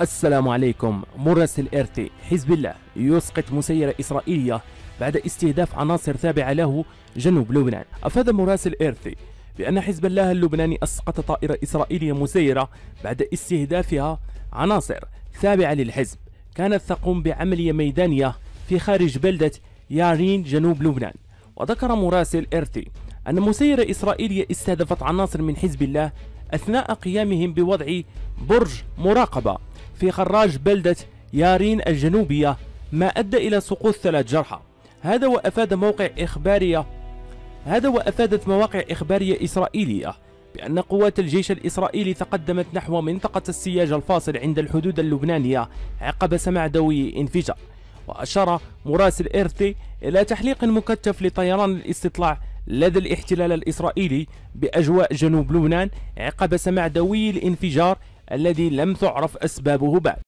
السلام عليكم. مراسل إرتي حزب الله يسقط مسيرة إسرائيلية بعد استهداف عناصر تابعة له جنوب لبنان. أفاد مراسل إرتي بأن حزب الله اللبناني أسقط طائرة إسرائيلية مسيرة بعد استهدافها عناصر تابعة للحزب. كانت تقوم بعملية ميدانية في خارج بلدة يارين جنوب لبنان. وذكر مراسل إرتي أن مسيرة إسرائيلية استهدفت عناصر من حزب الله أثناء قيامهم بوضع برج مراقبة في خراج بلدة يارين الجنوبية ما أدى إلى سقوط ثلاث جرحى. هذا وأفاد موقع إخبارية هذا وأفادت مواقع إخبارية إسرائيلية بأن قوات الجيش الإسرائيلي تقدمت نحو منطقة السياج الفاصل عند الحدود اللبنانية عقب سمع دوي انفجار وأشار مراسل إيرتي إلى تحليق مكثف لطيران الاستطلاع لدى الاحتلال الإسرائيلي بأجواء جنوب لبنان عقب سمع دوي الانفجار الذي لم تعرف أسبابه بعد.